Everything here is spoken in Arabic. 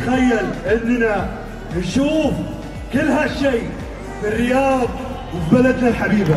نتخيل اننا نشوف كل هالشيء في الرياض وفي بلدنا الحبيبة.